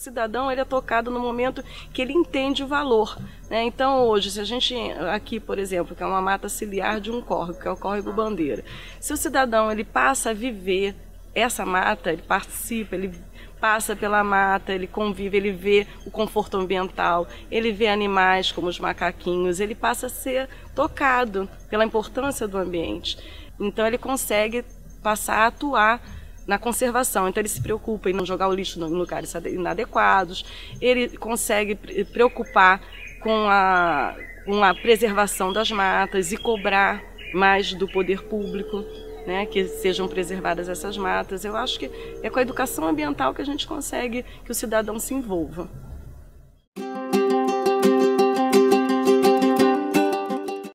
cidadão ele é tocado no momento que ele entende o valor. Né? Então, hoje, se a gente, aqui, por exemplo, que é uma mata ciliar de um córrego, que é o córrego Bandeira, se o cidadão ele passa a viver essa mata, ele participa, ele passa pela mata, ele convive, ele vê o conforto ambiental, ele vê animais como os macaquinhos, ele passa a ser tocado pela importância do ambiente. Então ele consegue passar a atuar na conservação. Então ele se preocupa em não jogar o lixo em lugares inadequados, ele consegue preocupar com a, com a preservação das matas e cobrar mais do poder público né, que sejam preservadas essas matas. Eu acho que é com a educação ambiental que a gente consegue que o cidadão se envolva.